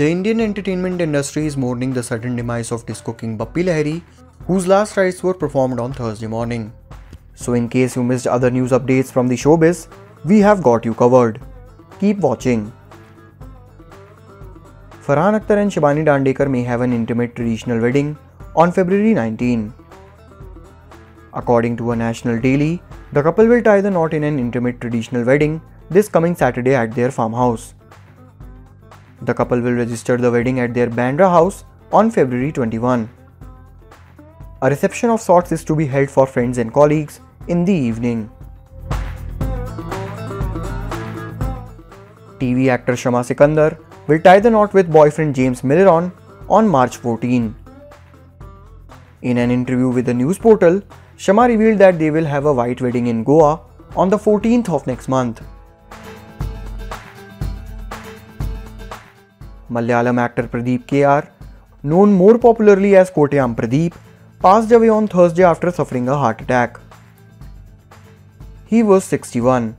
The Indian entertainment industry is mourning the sudden demise of disco king Bappi Lahiri, whose last rites were performed on Thursday morning. So, in case you missed other news updates from the showbiz, we have got you covered. Keep watching. Farhan Akhtar and Shibani Dandekar may have an intimate traditional wedding on February 19. According to a national daily, the couple will tie the knot in an intimate traditional wedding this coming Saturday at their farmhouse. The couple will register the wedding at their Bandra house on February 21. A reception of sorts is to be held for friends and colleagues in the evening. TV actor Shama Sikander will tie the knot with boyfriend James Milliron on March 14. In an interview with the news portal, Shama revealed that they will have a white wedding in Goa on the 14th of next month. Malayalam actor Pradeep KR, known more popularly as Kottayam Pradeep, passed away on Thursday after suffering a heart attack. He was 61.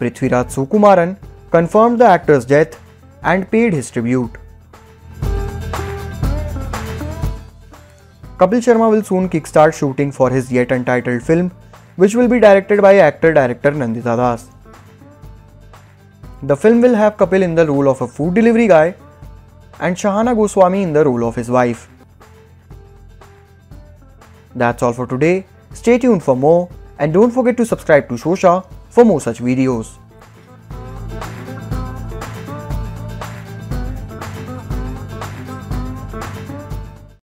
Prithviraj Sukumaran confirmed the actor's death and paid his tribute. Kapil Sharma will soon kickstart shooting for his yet untitled film, which will be directed by actor director Nandita Das. The film will have Kapil in the role of a food delivery guy and Shahana Goswami in the role of his wife. That's all for today. Stay tuned for more and don't forget to subscribe to Showsha for more such videos.